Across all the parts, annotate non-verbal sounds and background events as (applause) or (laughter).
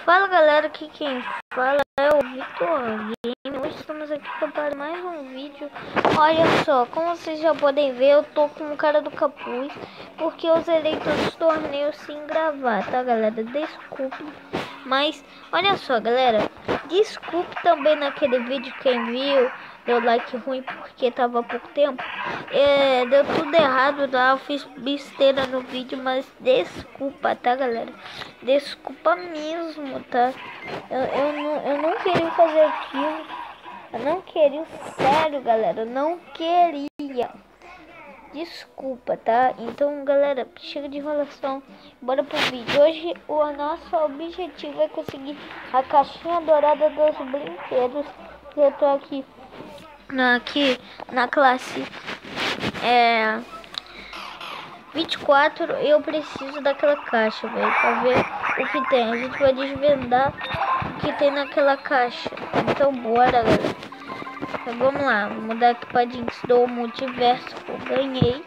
Fala galera, aqui quem fala é o Victor Game. Hoje estamos aqui para mais um vídeo. Olha só, como vocês já podem ver, eu tô com o cara do capuz. Porque eu zerei todos os torneios sem gravar, tá galera? Desculpe. Mas, olha só galera, desculpe também naquele vídeo quem viu deu like ruim porque tava pouco tempo. É, deu tudo errado lá, eu fiz besteira no vídeo, mas desculpa, tá galera? Desculpa mesmo, tá? Eu, eu, não, eu não queria fazer aquilo. Eu não queria, sério, galera. Eu não queria. Desculpa, tá? Então, galera, chega de enrolação. Bora pro vídeo. Hoje, o nosso objetivo é conseguir a caixinha dourada dos brinquedos. Eu tô aqui na, aqui na classe é 24 eu preciso daquela caixa, velho, pra ver o que tem. A gente vai desvendar o que tem naquela caixa. Então bora, galera. Então, vamos lá, mudar aqui pra Jinx do multiverso que eu ganhei.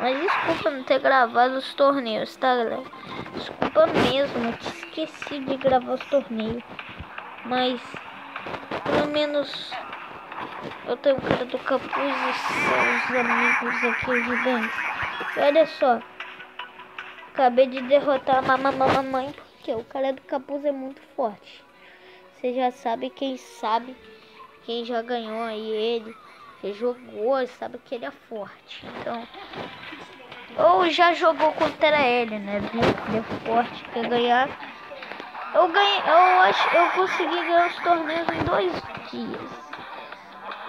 Mas desculpa não ter gravado os torneios, tá, galera? Desculpa mesmo, eu esqueci de gravar os torneios. Mas, pelo menos eu tenho o cara do capuz e seus amigos aqui gigantes. olha só. Acabei de derrotar a mamãe porque o cara do capuz é muito forte. Você já sabe quem sabe, quem já ganhou aí ele, jogou, sabe que ele é forte. Então, ou já jogou contra ele, né? Ele é forte, quer ganhar. Eu ganhei, eu acho, eu consegui ganhar os torneios em dois dias.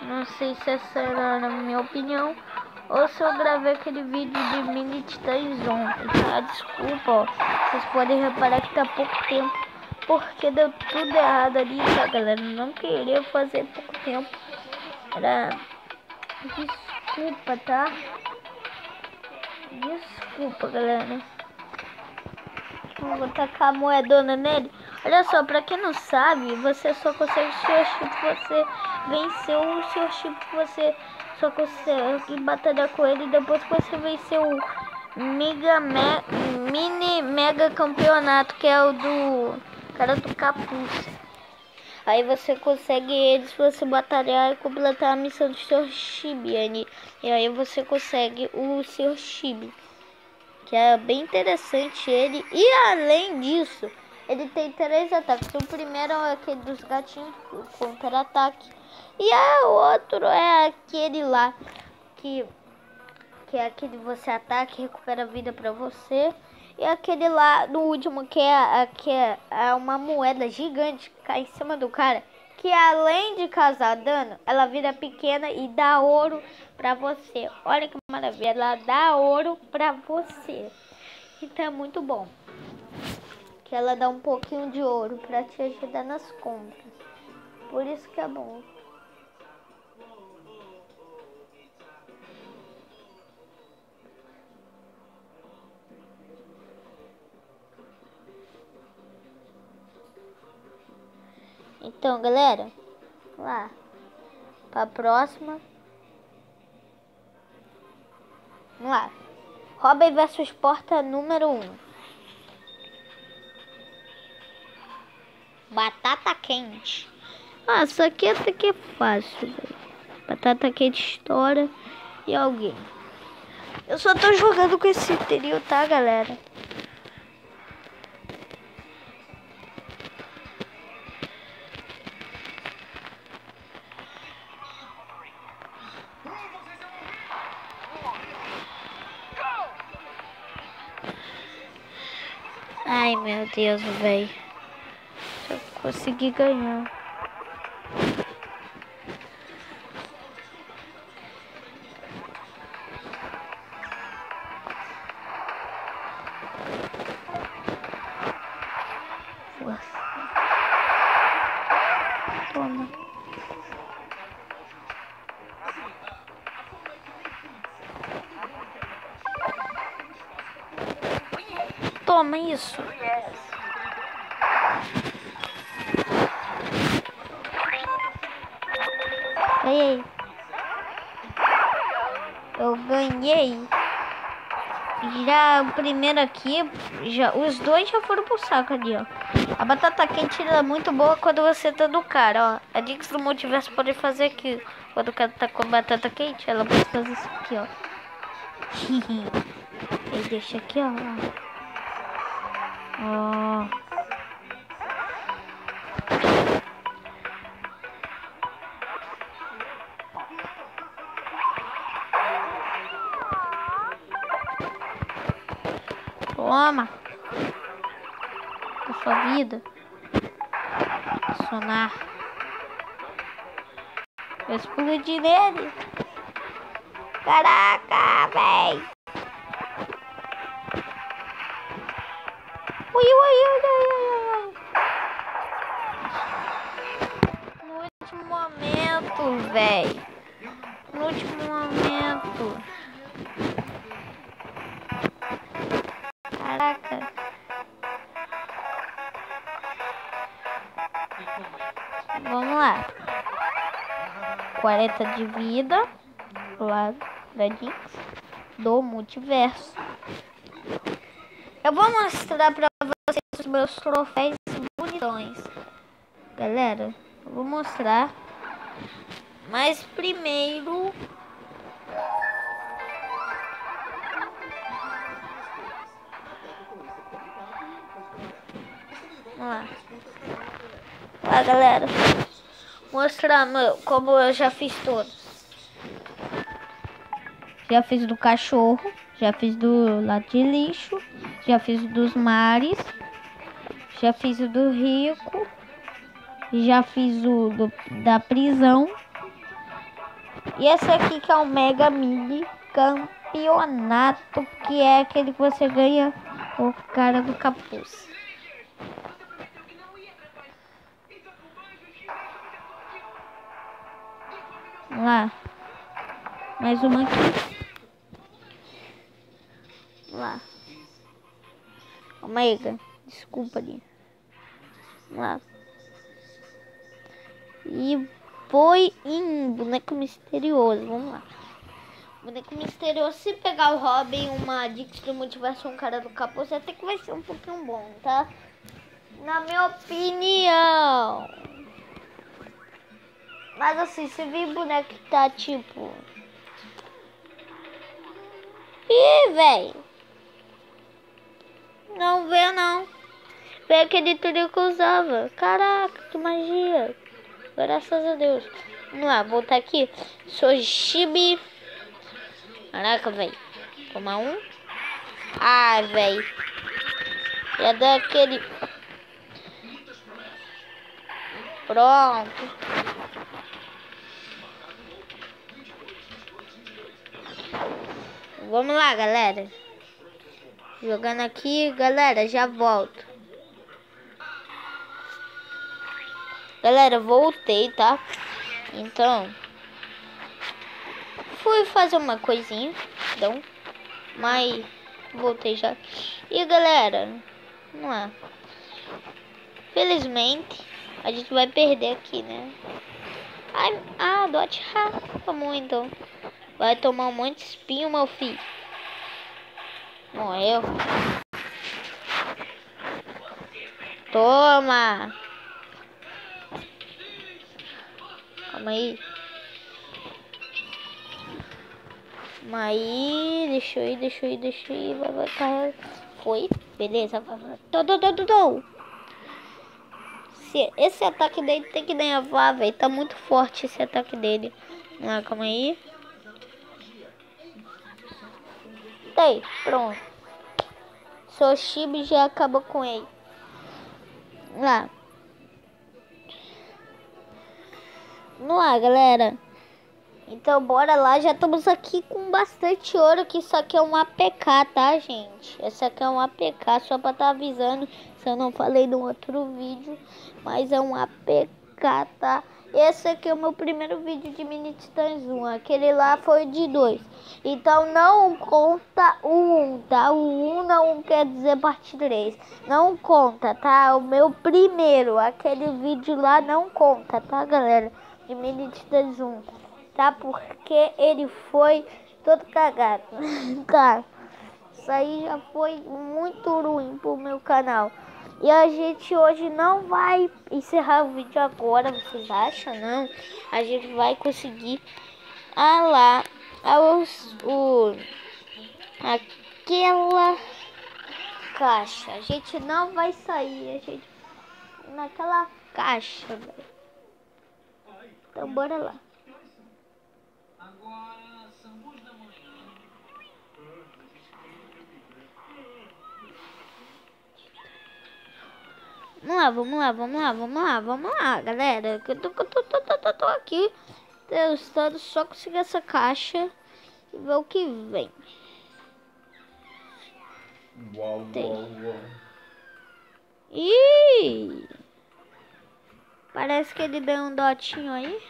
Não sei se essa era a minha opinião ou se eu gravei aquele vídeo de mini titãs ontem, tá? Desculpa, ó. Vocês podem reparar que tá pouco tempo. Porque deu tudo errado ali, tá, galera? Não queria fazer pouco tempo. Era... Desculpa, tá? Desculpa, galera. Vou tacar a moedona nele. Olha só, pra quem não sabe, você só consegue seu chip você venceu o seu chip você só consegue batalhar com ele depois que você venceu o Mega Me Mini Mega Campeonato, que é o do cara do capuz. Aí você consegue ele se você batalhar e completar a missão do seu Chibi, E aí você consegue o seu Chibi. Que é bem interessante ele. E além disso, ele tem três ataques. O primeiro é aquele dos gatinhos, o contra-ataque. E o outro é aquele lá que, que é aquele você ataca e recupera vida pra você. E aquele lá no último que é, que é, é uma moeda gigante que cai em cima do cara. Que além de causar dano, ela vira pequena e dá ouro pra você. Olha que maravilha, ela dá ouro pra você. Então é muito bom que ela dá um pouquinho de ouro para te ajudar nas compras. Por isso que é bom. Então, galera, lá para próxima. Vamos lá. Robin versus Porta número 1. Um. Quente. Ah, isso aqui até que é fácil, velho. Batata quente estoura e alguém. Eu só tô jogando com esse trio, tá, galera? Ai, meu Deus, velho consegui ganhar. Toma. Toma isso. O primeiro aqui, já, os dois já foram pro saco ali, ó. A batata quente é muito boa quando você tá no cara, ó. A Dix do Multiverso pode fazer aqui. Quando o cara tá com batata quente, ela pode fazer isso aqui, ó. (laughs) e deixa aqui, ó. Ó. Toma. A sua vida. Sonar. Eu explodi nele. Caraca, véi. Ui, ui, ui, ui, ui. No último momento, véi. No último momento. Vamos lá. 40 de vida. Lá da Dix. Do multiverso. Eu vou mostrar pra vocês os meus troféus bonitões. Galera, eu vou mostrar. Mas primeiro Vamos lá. Lá, galera. Mostrar como eu já fiz todos. Já fiz do cachorro. Já fiz do lado de lixo. Já fiz dos mares. Já fiz o do rico. Já fiz o do, da prisão. E esse aqui que é o Mega Mini Campeonato. Que é aquele que você ganha o cara do capuz. Lá. Mais uma aqui. Lá. Calma aí, cara. Desculpa ali. Lá. E foi em boneco misterioso. Vamos lá. Boneco misterioso. Se pegar o Robin, uma Dix do multiverso, um cara do capuz, até que vai ser um pouquinho bom, tá? Na minha opinião. Mas assim, se vir boneco que tá tipo. Ih, véi. Não vê não. Vê aquele tudo que eu usava. Caraca, que magia. Graças a Deus. Vamos lá, voltar aqui. Sou Chibi. Caraca, velho. Toma um. Ai, velho. É daquele. Pronto. Vamos lá, galera. Jogando aqui, galera, já volto. Galera, voltei, tá? Então, fui fazer uma coisinha, então, mas voltei já. E galera, vamos lá. Felizmente, a gente vai perder aqui, né? Ai, ah, dote, ha, vamos então. Vai tomar um monte de espinho, meu filho. Morreu. Toma. Calma aí. Calma aí. Deixa eu ir, deixa eu ir, deixa eu ir. Vai, vai, vai. Foi. Beleza. Tô, tô, tô, tô, tô. Esse ataque dele tem que nevar, velho. Tá muito forte esse ataque dele. Ah, calma aí. Matei. Pronto. Soshibi já acabou com ele. Lá. Vamos lá, galera. Então, bora lá. Já estamos aqui com bastante ouro. Que isso aqui é um APK, tá, gente? Essa aqui é um APK. Só pra estar tá avisando. Se eu não falei no outro vídeo. Mas é um APK, tá? Esse aqui é o meu primeiro vídeo de Mini Titãs 1. Aquele lá foi de 2. Então não conta o 1, tá? O 1 não quer dizer parte 3. Não conta, tá? O meu primeiro, aquele vídeo lá não conta, tá, galera? De Mini Titãs 1. Tá? Porque ele foi todo cagado. (laughs) tá? Isso aí já foi muito ruim pro meu canal. E a gente hoje não vai encerrar o vídeo agora, vocês acham? Não. A gente vai conseguir ah lá o, aquela caixa. A gente não vai sair, a gente naquela caixa, velho. Então bora lá. Vamos lá, vamos lá, vamos lá, vamos lá, vamos lá, galera. Eu tô, tô, tô, tô, tô, aqui testando só conseguir essa caixa e ver o que vem. Uau, Tem. uau, uau. Ih! Parece que ele deu um dotinho aí.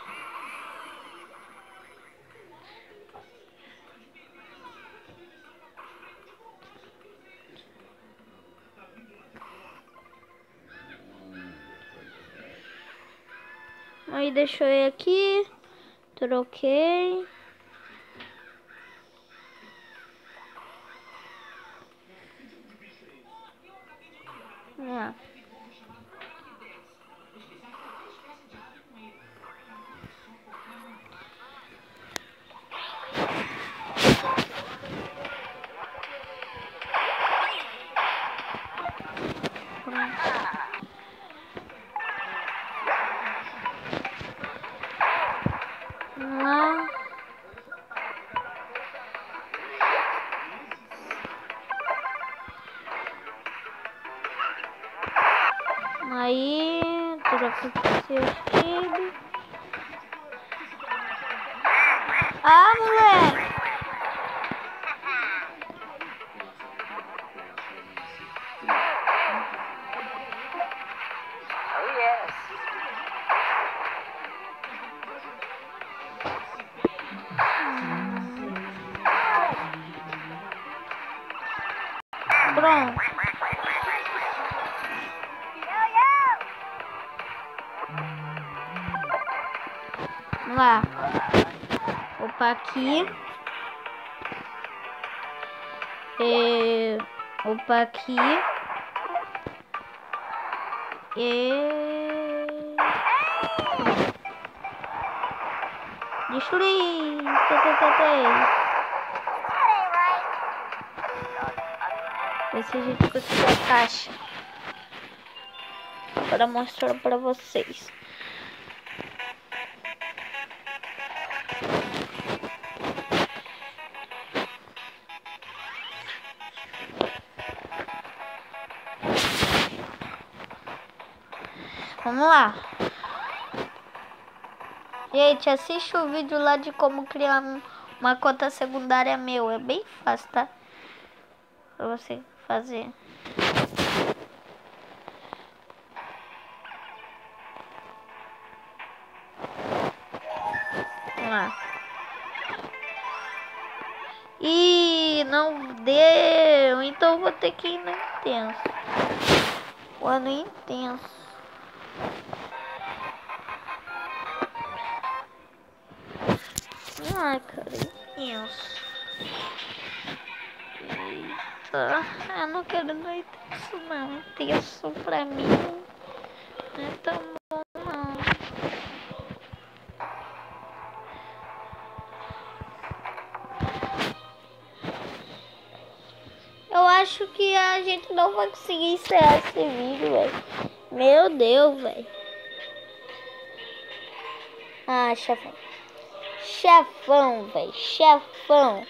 aí deixei aqui. Troquei. Ah. Omelette! Aqui. É, opa, aqui. E... Destruir. Tê, tê. Ver se a gente conseguiu a caixa. Para mostrar para vocês. Vamos lá. Gente, assiste o vídeo lá de como criar um- uma conta secundária meu. É bem fácil, tá? Pra você fazer. Ter que no intenso. O ano intenso. Ai, cara, intenso. Eita, eu não quero no intenso não. Intenso pra mim não é tão não vai conseguir encerrar esse vídeo, velho. Meu Deus, velho. Ah, chefão. Chefão, velho. Chefão.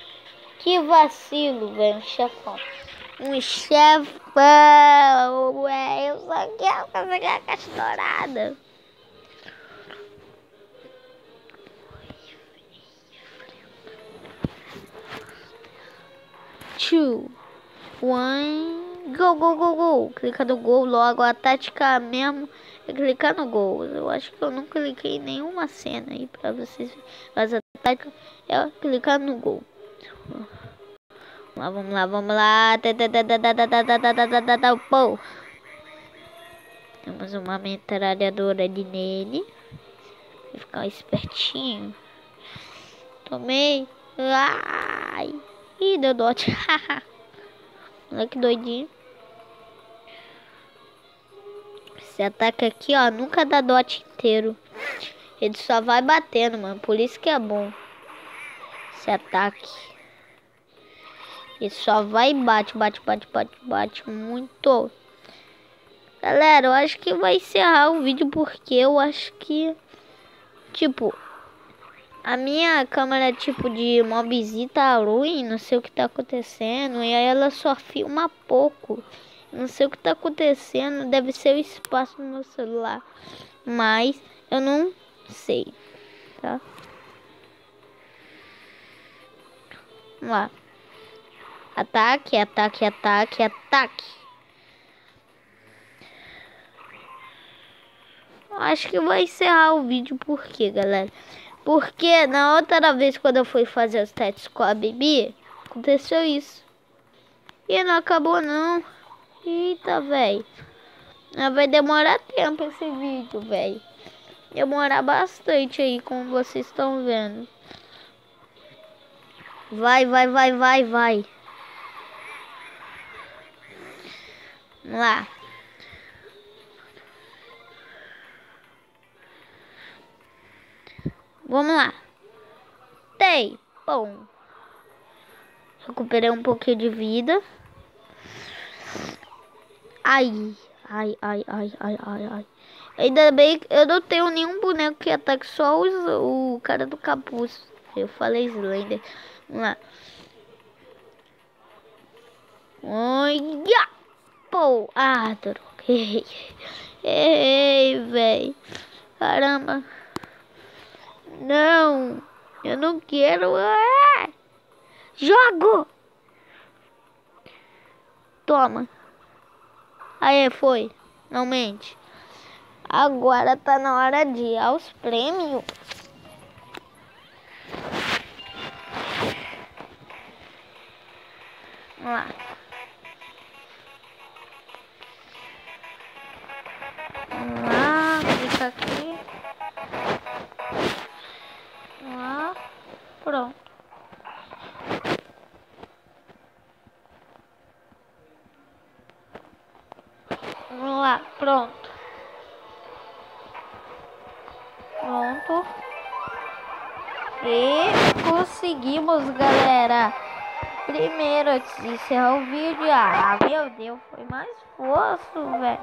Que vacilo, velho. Chefão. Um chefão, ué. Eu só quero fazer a caixa dourada. Two. One. Gol, gol, gol, gol. Clica no gol logo. A tática mesmo é clicar no gol. Eu acho que eu não cliquei em nenhuma cena aí pra vocês. Mas a tática é clicar no gol. Vamos lá, vamos lá, vamos lá. Pô. Temos uma metralhadora ali nele. Vou ficar espertinho. Tomei. Ai. Ih, deu dote. Moleque doidinho. Esse ataque aqui, ó, nunca dá dote inteiro. Ele só vai batendo, mano. Por isso que é bom. Esse ataque. Ele só vai e bate, bate, bate, bate, bate muito. Galera, eu acho que vai encerrar o vídeo porque eu acho que, tipo, a minha câmera tipo de mobzinho tá ruim, não sei o que tá acontecendo. E aí ela só filma pouco. Não sei o que tá acontecendo, deve ser o espaço no meu celular. Mas eu não sei, tá? Vamos lá. Ataque, ataque, ataque, ataque. Acho que vou encerrar o vídeo por quê, galera? Porque na outra vez quando eu fui fazer os testes com a Bibi, aconteceu isso. E não acabou não. Eita, velho. Vai demorar tempo esse vídeo, velho. Demorar bastante aí, como vocês estão vendo. Vai, vai, vai, vai, vai. Vamos lá. Vamos lá. Tem. Bom. Recuperei um pouquinho de vida. Ai. Ai, ai, ai, ai, ai, ai. Ainda bem que eu não tenho nenhum boneco que ataque só os, o cara do capuz. Eu falei Slender. Vamos lá. Olha! Pô! Ah, droga. Ei, ei, velho. Caramba. Não, eu não quero. Ah! Jogo! Toma. Aí, foi. Não mente. Agora tá na hora de ir aos prêmios. Vamos lá. Vamos lá, aqui. Pronto. Vamos lá, pronto. Pronto. E conseguimos, galera. Primeiro, antes de encerrar o vídeo. Ah, meu Deus, foi mais forço, velho.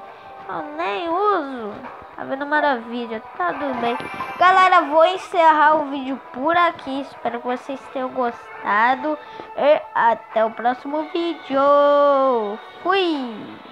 Eu nem uso. Tá vendo maravilha? Tá tudo bem. Galera, vou encerrar o vídeo por aqui. Espero que vocês tenham gostado. E até o próximo vídeo. Fui!